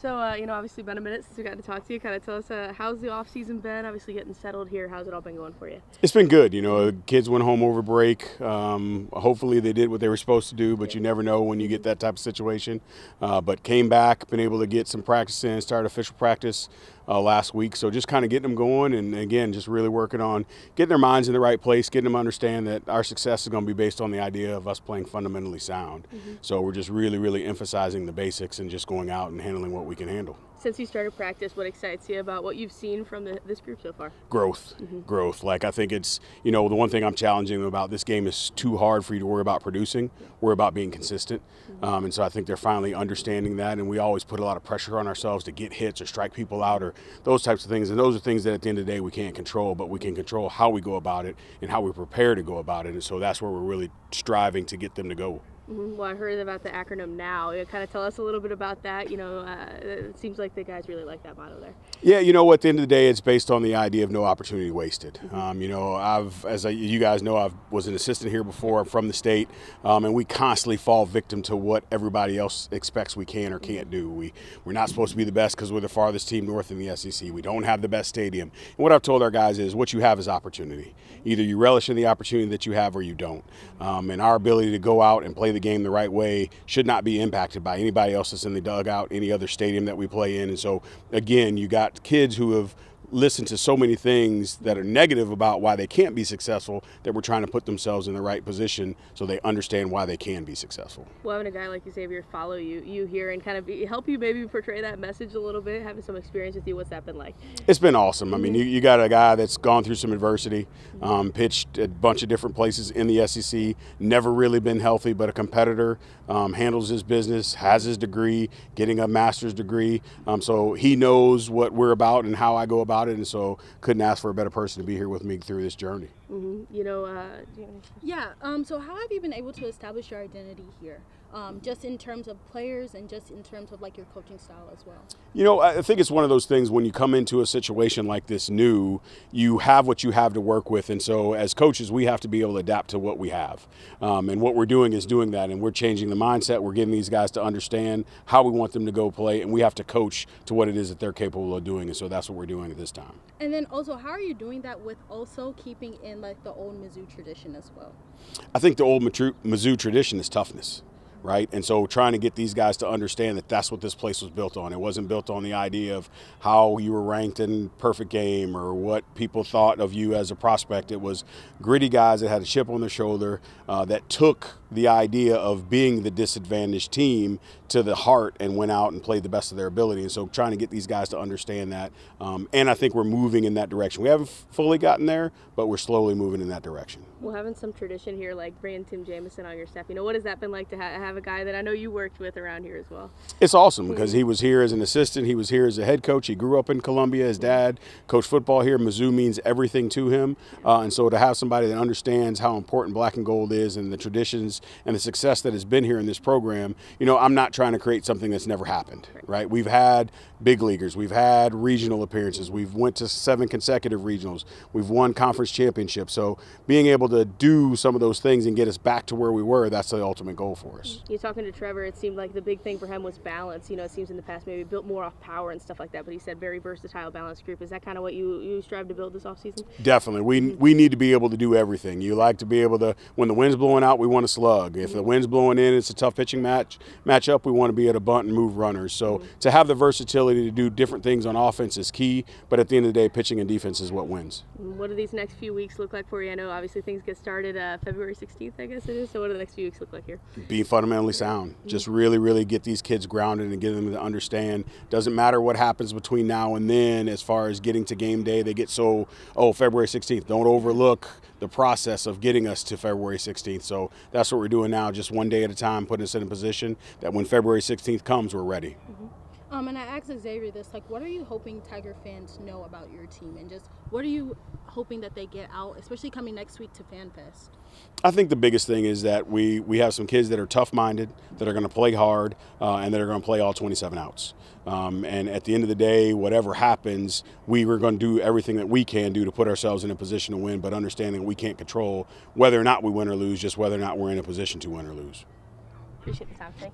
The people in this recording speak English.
So, uh, you know, obviously been a minute since we got to talk to you. Kind of tell us uh, how's the off season been? Obviously getting settled here. How's it all been going for you? It's been good. You know, kids went home over break. Um, hopefully they did what they were supposed to do, but you never know when you get that type of situation. Uh, but came back, been able to get some practice in, start official practice uh, last week. So just kind of getting them going, and again, just really working on getting their minds in the right place, getting them to understand that our success is going to be based on the idea of us playing fundamentally sound. Mm-hmm. So we're just really, really emphasizing the basics and just going out and handling what we can handle. Since you started practice, what excites you about what you've seen from the, this group so far? Growth, mm-hmm. growth. Like I think it's you know the one thing I'm challenging them about this game is too hard for you to worry about producing. Worry about being consistent, mm-hmm. um, and so I think they're finally understanding that. And we always put a lot of pressure on ourselves to get hits or strike people out or those types of things. And those are things that at the end of the day we can't control, but we can control how we go about it and how we prepare to go about it. And so that's where we're really striving to get them to go. Mm-hmm. Well, I heard about the acronym now. You kind of tell us a little bit about that. You know, uh, it seems like the guys really like that motto there. Yeah, you know, at the end of the day, it's based on the idea of no opportunity wasted. Mm-hmm. Um, you know, I've, as I, you guys know, I was an assistant here before. I'm from the state, um, and we constantly fall victim to what everybody else expects we can or can't do. We we're not supposed to be the best because we're the farthest team north in the SEC. We don't have the best stadium. And what I've told our guys is, what you have is opportunity. Either you relish in the opportunity that you have, or you don't. Um, and our ability to go out and play the game the right way should not be impacted by anybody else that's in the dugout, any other stadium that we play in. And so, again, you got kids who have listen to so many things that are negative about why they can't be successful that we're trying to put themselves in the right position so they understand why they can be successful. Well, having a guy like you, Xavier follow you, you here and kind of be, help you maybe portray that message a little bit, having some experience with you, what's that been like? It's been awesome. I mean, you, you got a guy that's gone through some adversity, um, pitched a bunch of different places in the SEC, never really been healthy, but a competitor, um, handles his business, has his degree, getting a master's degree. Um, so he knows what we're about and how I go about about it, and so couldn't ask for a better person to be here with me through this journey. Mm-hmm. You know, uh, yeah. Um, so how have you been able to establish your identity here? um, just in terms of players and just in terms of like your coaching style as well? You know, I think it's one of those things when you come into a situation like this new, you have what you have to work with. And so as coaches, we have to be able to adapt to what we have. Um, and what we're doing is doing that. And we're changing the mindset. We're getting these guys to understand how we want them to go play. And we have to coach to what it is that they're capable of doing. And so that's what we're doing at this time. And then also, how are you doing that with also keeping in like the old Mizzou tradition as well? I think the old Mizzou tradition is toughness right? And so trying to get these guys to understand that that's what this place was built on. It wasn't built on the idea of how you were ranked in perfect game or what people thought of you as a prospect. It was gritty guys that had a chip on their shoulder uh, that took the idea of being the disadvantaged team to the heart and went out and played the best of their ability. And so trying to get these guys to understand that. Um, and I think we're moving in that direction. We haven't fully gotten there, but we're slowly moving in that direction. Well, having some tradition here, like bringing Tim Jamieson on your staff, you know, what has that been like to ha- have a guy that I know you worked with around here as well? It's awesome because he was here as an assistant. He was here as a head coach. He grew up in Columbia. His dad coached football here. Mizzou means everything to him. Uh, and so to have somebody that understands how important black and gold is and the traditions and the success that has been here in this program, you know, I'm not trying to create something that's never happened, right? We've had big leaguers. We've had regional appearances. We've went to seven consecutive regionals. We've won conference championships. So being able to do some of those things and get us back to where we were, that's the ultimate goal for us. You're talking to Trevor, it seemed like the big thing for him was balance. You know, it seems in the past maybe built more off power and stuff like that, but he said very versatile balanced group. Is that kind of what you, you strive to build this offseason? Definitely. We, mm-hmm. we need to be able to do everything. You like to be able to, when the wind's blowing out, we want to slug. If mm-hmm. the wind's blowing in, it's a tough pitching match matchup, we want to be able to bunt and move runners. So mm-hmm. to have the versatility to do different things on offense is key, but at the end of the day, pitching and defense is what wins. What do these next few weeks look like for you? I know obviously things get started uh, February 16th, I guess it is. So what do the next few weeks look like here? Be fundamentally sound. Just really, really get these kids grounded and get them to understand. Doesn't matter what happens between now and then as far as getting to game day. They get so, oh, February 16th. Don't overlook the process of getting us to February 16th. So that's what we're doing now, just one day at a time, putting us in a position that when February 16th comes, we're ready. Mm-hmm. Um, and I asked Xavier this, like, what are you hoping Tiger fans know about your team, and just what are you hoping that they get out, especially coming next week to FanFest? I think the biggest thing is that we we have some kids that are tough-minded, that are going to play hard, uh, and that are going to play all 27 outs. Um, and at the end of the day, whatever happens, we are going to do everything that we can do to put ourselves in a position to win. But understanding we can't control whether or not we win or lose, just whether or not we're in a position to win or lose. Appreciate the time. Thank